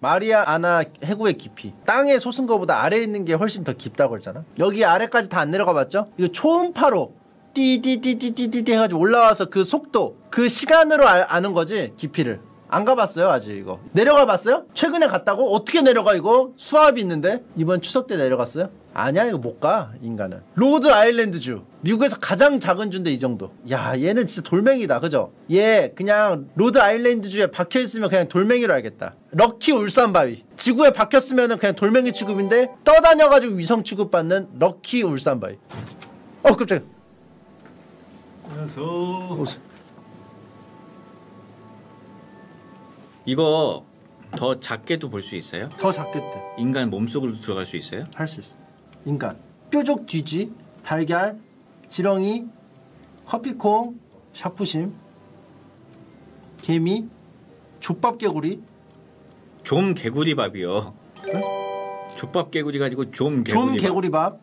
마리아나 해구의 깊이 땅에 솟은 거보다 아래에 있는 게 훨씬 더 깊다고 했잖아 여기 아래까지 다 안 내려가 봤죠? 이거 초음파로 띠띠띠띠띠띠 해가지고 올라와서 그 속도 그 시간으로 아, 아는 거지 깊이를 안 가봤어요 아직 이거 내려가 봤어요? 최근에 갔다고? 어떻게 내려가 이거? 수압이 있는데 이번 추석 때 내려갔어요? 아니야 이거 못 가 인간은 로드 아일랜드주 미국에서 가장 작은 주인데 이 정도 야 얘는 진짜 돌멩이다 그죠? 얘 그냥 로드 아일랜드주에 박혀있으면 그냥 돌멩이로 알겠다 lucky 울산바위 지구에 박혔으면 그냥 돌멩이 취급인데 떠다녀가지고 위성 취급받는 lucky 울산바위 어 깜짝이야 그래서 이거 더 작게도 볼 수 있어요? 더 작겠대 인간 몸속으로 들어갈 수 있어요? 할 수 있어. 인간. 뾰족 뒤지, 달걀, 지렁이, 커피콩, 샤프심, 개미, 족밥 개구리, 좀 개구리밥이요. 족밥 개구리가 아니고 좀 개구리밥. 좀 개구리밥,